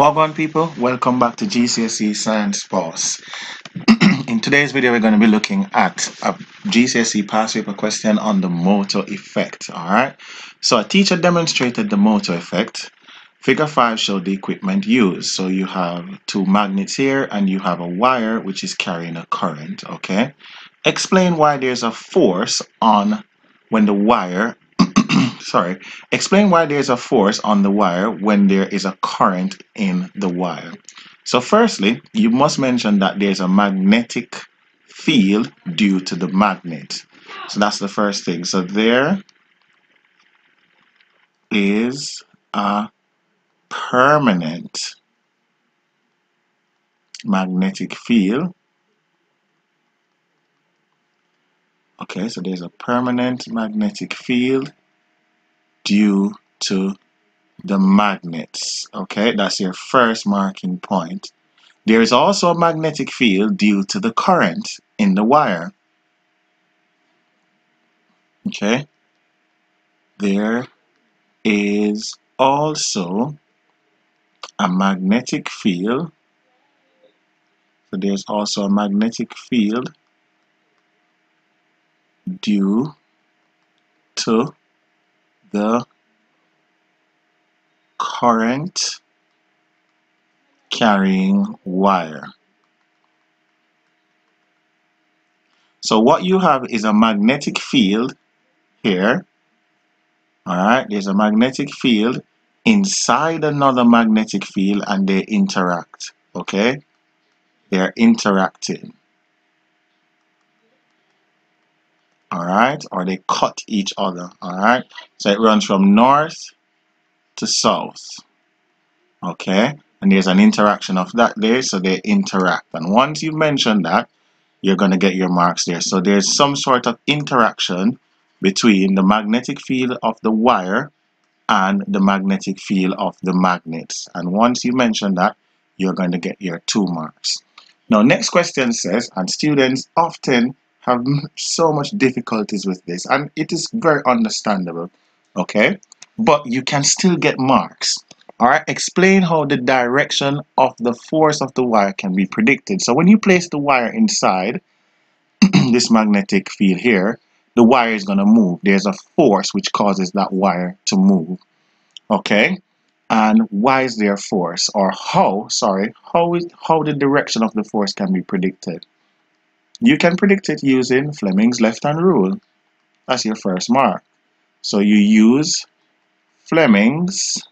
Welcome people, welcome back to GCSE Science Boss. In today's video we're going to be looking at a GCSE past paper question on the motor effect. Alright, so a teacher demonstrated the motor effect. Figure 5 showed the equipment used. So you have two magnets here and you have a wire which is carrying a current. Okay, explain why there's a force on when the wire sorry, explain why there's a force on the wire when there is a current in the wire. So firstly, you must mention that there's a magnetic field due to the magnet. So that's the first thing. So there is a permanent magnetic field. Okay, so there's a permanent magnetic field due to the magnets. Okay, that's your first marking point. There is also a magnetic field due to the current in the wire. Okay, there is also a magnetic field. So there's also a magnetic field due to the current carrying wire. So what you have is a magnetic field here. Alright, there's a magnetic field inside another magnetic field and they interact. Okay, they're interacting. All right? Or they cut each other. All right? So it runs from north to south. Okay? And there's an interaction of that there so they interact. And once you mention that you're going to get your marks there. So there's some sort of interaction between the magnetic field of the wire and the magnetic field of the magnets. And once you mention that you're going to get your two marks. Now next question says and students often have so much difficulties with this and it is very understandable okay? But you can still get marks alright? Explain how the direction of the force of the wire can be predicted. So when you place the wire inside this magnetic field here the wire is going to move. There's a force which causes that wire to move okay? And why is there force? Or how sorry how is how the direction of the force can be predicted you can predict it using Fleming's left-hand rule. That's your first mark. So you use Fleming's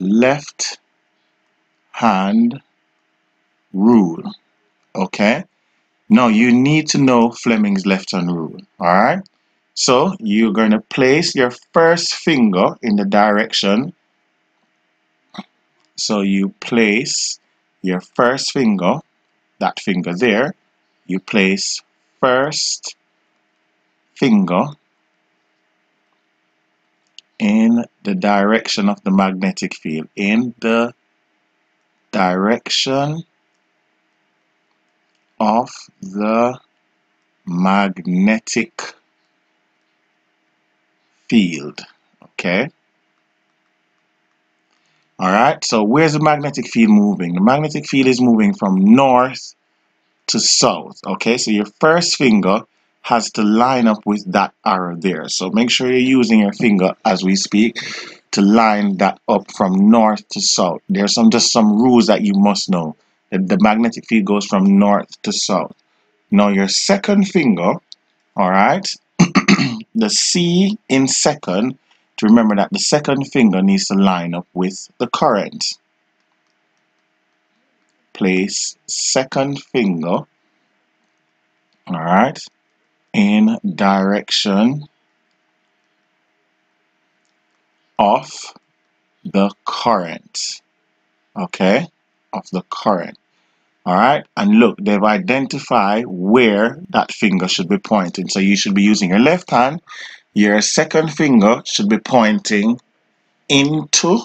left hand rule. Okay? Now you need to know Fleming's left hand rule. Alright? So you're going to place your first finger in the direction. So you place your first finger that finger there, you place first finger in the direction of the magnetic field, in the direction of the magnetic field, okay? Alright, so where's the magnetic field moving? The magnetic field is moving from north to south. Okay, so your first finger has to line up with that arrow there. So make sure you're using your finger as we speak to line that up from north to south. There's some just some rules that you must know. The, the magnetic field goes from north to south. Now your second finger, alright, the C in second to remember that the second finger needs to line up with the current. Place second finger, alright, in direction of the current, okay, of the current. Alright, and look, they've identified where that finger should be pointing. So you should be using your left hand your second finger should be pointing into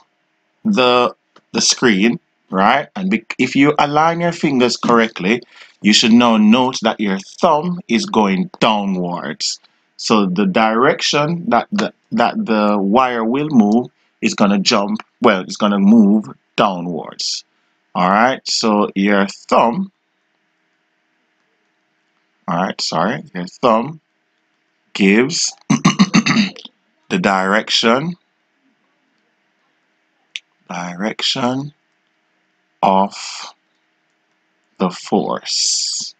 the the screen right? And if you align your fingers correctly you should now note that your thumb is going downwards. So the direction that the that the wire will move is going to jump well it's going to move downwards. Alright so your thumb alright sorry your thumb gives the direction direction of the force.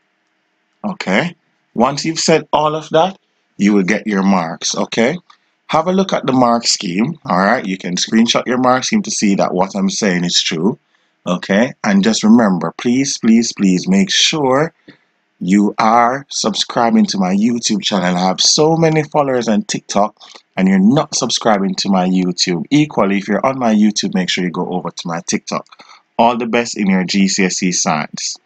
Okay? Once you've said all of that you will get your marks okay? Have a look at the mark scheme all right you can screenshot your mark scheme to see that what I'm saying is true okay? And just remember please please please make sure you are subscribing to my YouTube channel. I have so many followers on TikTok and you're not subscribing to my YouTube. Equally, if you're on my YouTube, make sure you go over to my TikTok. All the best in your GCSE science.